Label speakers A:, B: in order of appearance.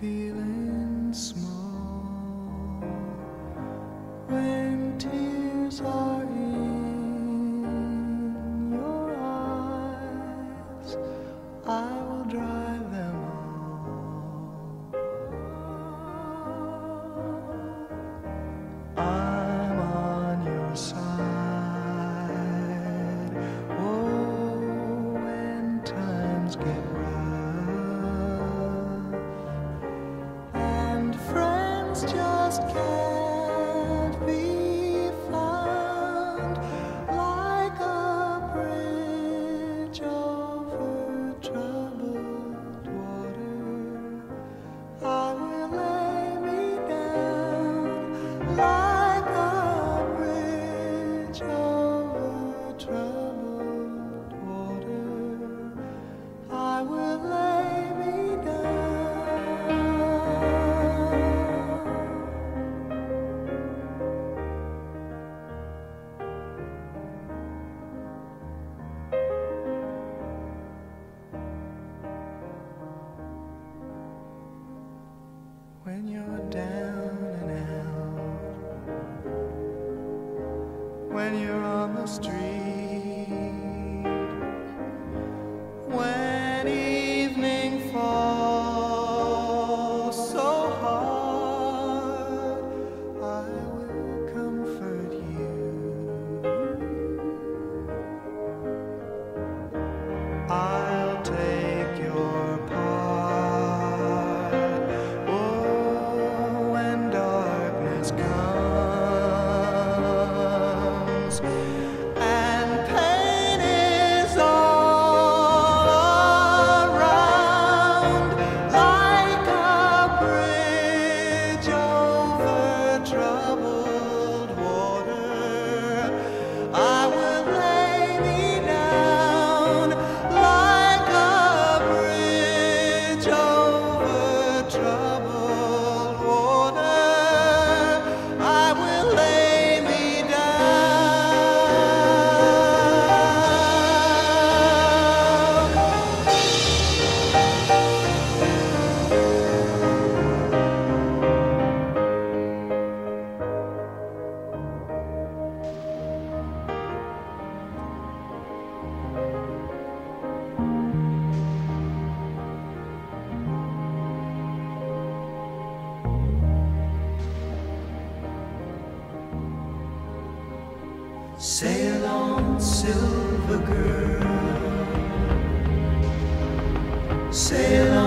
A: feeling small when tears are in your eyes. I when you're on the street. Sail on, silver girl. Sail on.